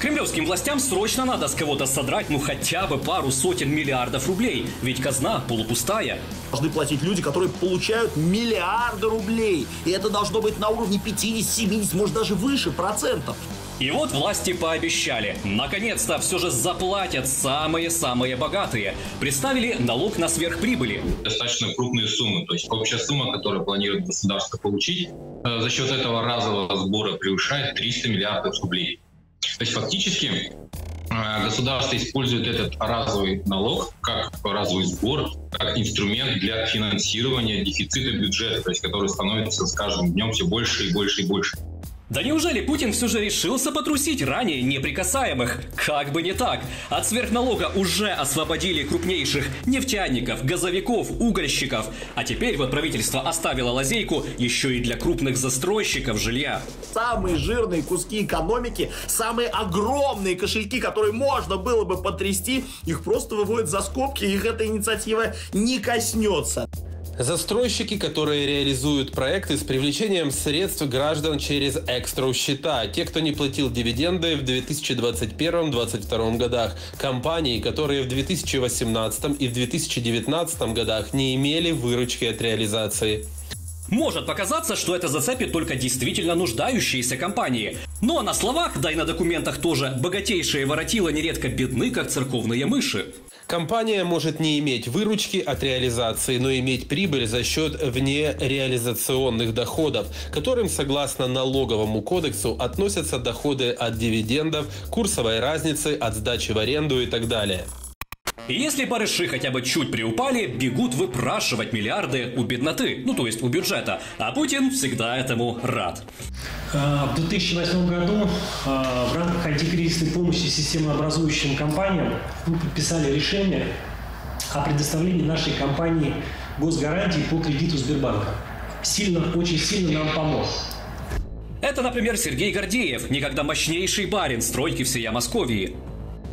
Кремлевским властям срочно надо с кого-то содрать ну хотя бы пару сотен миллиардов рублей, ведь казна полупустая. Должны платить люди, которые получают миллиарды рублей. И это должно быть на уровне 50, 70, может даже выше процентов. И вот власти пообещали. Наконец-то все же заплатят самые-самые богатые. Представили налог на сверхприбыли. Достаточно крупные суммы. То есть общая сумма, которую планирует государство получить, э, за счет этого разового сбора превышает 300 миллиардов рублей. То есть фактически э, государство использует этот разовый налог как разовый сбор, как инструмент для финансирования дефицита бюджета, то есть который становится с каждым днем все больше и больше и больше. Да неужели Путин все же решился потрусить ранее неприкасаемых? Как бы не так. От сверхналога уже освободили крупнейших нефтяников, газовиков, угольщиков. А теперь вот правительство оставило лазейку еще и для крупных застройщиков жилья. Самые жирные куски экономики, самые огромные кошельки, которые можно было бы потрясти, их просто выводят за скобки, их эта инициатива не коснется. Застройщики, которые реализуют проекты с привлечением средств граждан через экстра-счета. Те, кто не платил дивиденды в 2021-2022 годах. Компании, которые в 2018 и в 2019 годах не имели выручки от реализации. Может показаться, что это зацепит только действительно нуждающиеся компании. Ну а на словах, да и на документах тоже, богатейшие воротила нередко бедны, как церковные мыши. Компания может не иметь выручки от реализации, но иметь прибыль за счет внереализационных доходов, которым, согласно налоговому кодексу, относятся доходы от дивидендов, курсовой разницы, от сдачи в аренду и так далее. И если барыши хотя бы чуть приупали, бегут выпрашивать миллиарды у бедноты, ну то есть у бюджета. А Путин всегда этому рад. А, в 2008 году а, в рамках антикризисной помощи системообразующим компаниям мы подписали решение о предоставлении нашей компании госгарантий по кредиту Сбербанка. Сильно, очень сильно нам помог. Это, например, Сергей Гордеев, никогда мощнейший барин стройки всея Московии.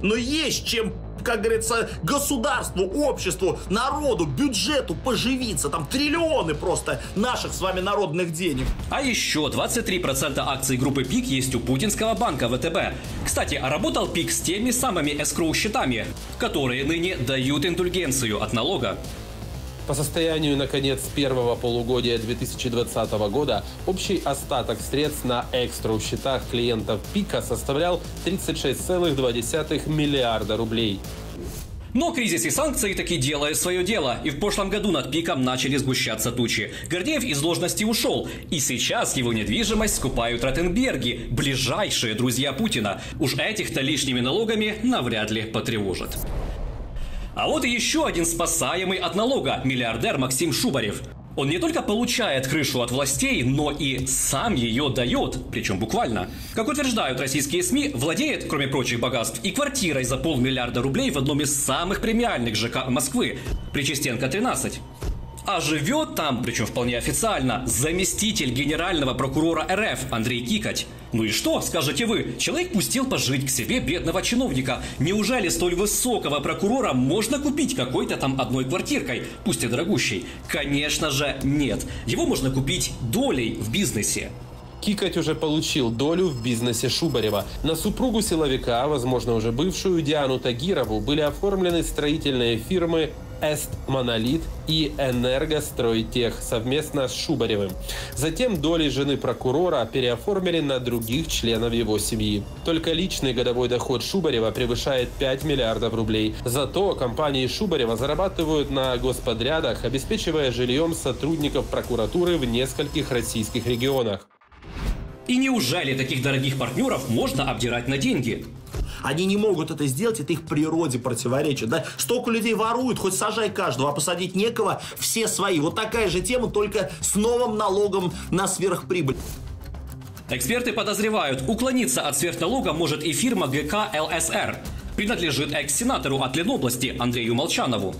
Но есть чем как говорится, государству, обществу, народу, бюджету поживиться. Там триллионы просто наших с вами народных денег. А еще 23% акций группы ПИК есть у путинского банка ВТБ. Кстати, а работал ПИК с теми самыми эскроу-счетами, которые ныне дают индульгенцию от налога. По состоянию на конец первого полугодия 2020 года общий остаток средств на экстра счетах клиентов ПИКа составлял 36,2 миллиарда рублей. Но кризис и санкции таки делают свое дело, и в прошлом году над пиком начали сгущаться тучи. Гордеев из должности ушел, и сейчас его недвижимость скупают Ротенберги, ближайшие друзья Путина. Уж этих-то лишними налогами навряд ли потревожат. А вот и еще один спасаемый от налога – миллиардер Максим Шубарев. Он не только получает крышу от властей, но и сам ее дает, причем буквально. Как утверждают российские СМИ, владеет, кроме прочих богатств, и квартирой за полмиллиарда рублей в одном из самых премиальных ЖК Москвы – Причастенко 13. А живет там, причем вполне официально, заместитель генерального прокурора РФ Андрей Кикать. Ну и что, скажете вы, человек пустил пожить к себе бедного чиновника. Неужели столь высокого прокурора можно купить какой-то там одной квартиркой, пусть и дорогущей? Конечно же нет. Его можно купить долей в бизнесе. Кикать уже получил долю в бизнесе Шубарева. На супругу силовика, возможно уже бывшую Диану Тагирову, были оформлены строительные фирмы Эст Монолит и Энергостройтех совместно с Шубаревым. Затем доли жены прокурора переоформили на других членов его семьи. Только личный годовой доход Шубарева превышает 5 миллиардов рублей. Зато компании Шубарева зарабатывают на господрядах, обеспечивая жильем сотрудников прокуратуры в нескольких российских регионах. И неужели таких дорогих партнеров можно обдирать на деньги? Они не могут это сделать, это их природе противоречит. Да? Столько людей воруют, хоть сажай каждого, а посадить некого, все свои. Вот такая же тема, только с новым налогом на сверхприбыль. Эксперты подозревают, уклониться от сверхналога может и фирма ГК ЛСР. Принадлежит экс-сенатору от Ленобласти Андрею Молчанову.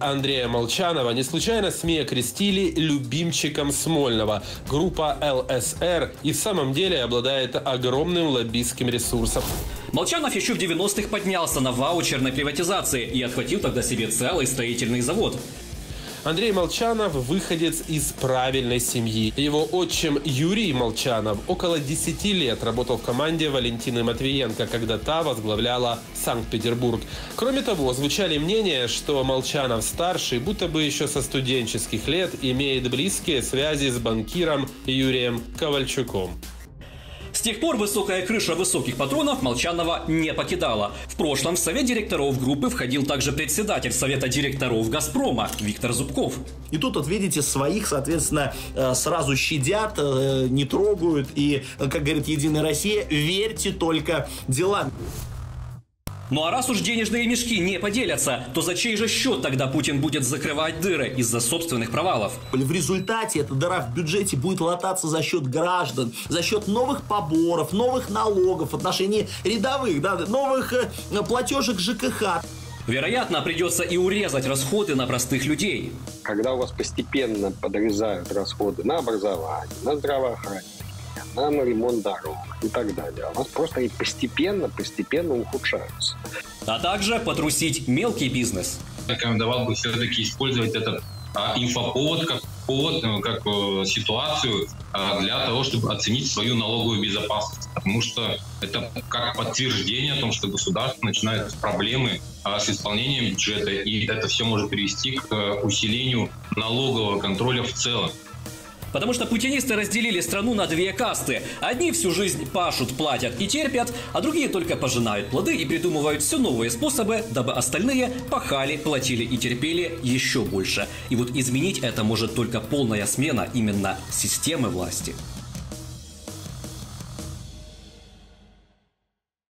Андрея Молчанова не случайно СМИ окрестили любимчиком Смольного. Группа ЛСР и в самом деле обладает огромным лоббистским ресурсом. Молчанов еще в 90-х поднялся на ваучерной приватизации и отхватил тогда себе целый строительный завод. Андрей Молчанов – выходец из правильной семьи. Его отчим Юрий Молчанов около 10 лет работал в команде Валентины Матвиенко, когда та возглавляла Санкт-Петербург. Кроме того, звучали мнения, что Молчанов-старший, будто бы еще со студенческих лет, имеет близкие связи с банкиром Юрием Ковальчуком. С тех пор высокая крыша высоких патронов Молчанова не покидала. В прошлом в совет директоров группы входил также председатель совета директоров «Газпрома» Виктор Зубков. И тут, вот видите, своих, соответственно, э, сразу щадят, э, не трогают. И, э, как говорит Единая Россия, верьте только делам. Ну а раз уж денежные мешки не поделятся, то за чей же счет тогда Путин будет закрывать дыры из-за собственных провалов? В результате эта дыра в бюджете будет лататься за счет граждан, за счет новых поборов, новых налогов в отношении рядовых, да, новых э, платежек ЖКХ. Вероятно, придется и урезать расходы на простых людей. Когда у вас постепенно подрезают расходы на образование, на здравоохранение, на ремонт дорог и так далее. У нас просто они постепенно, постепенно ухудшаются. А также потрусить мелкий бизнес. Рекомендовал бы все-таки использовать этот а, инфоповод как повод, ну, как э, ситуацию а, для того, чтобы оценить свою налоговую безопасность. Потому что это как подтверждение о том, что государство начинает с проблемы а, с исполнением бюджета, и это все может привести к э, усилению налогового контроля в целом. Потому что путинисты разделили страну на две касты. Одни всю жизнь пашут, платят и терпят, а другие только пожинают плоды и придумывают все новые способы, дабы остальные пахали, платили и терпели еще больше. И вот изменить это может только полная смена именно системы власти.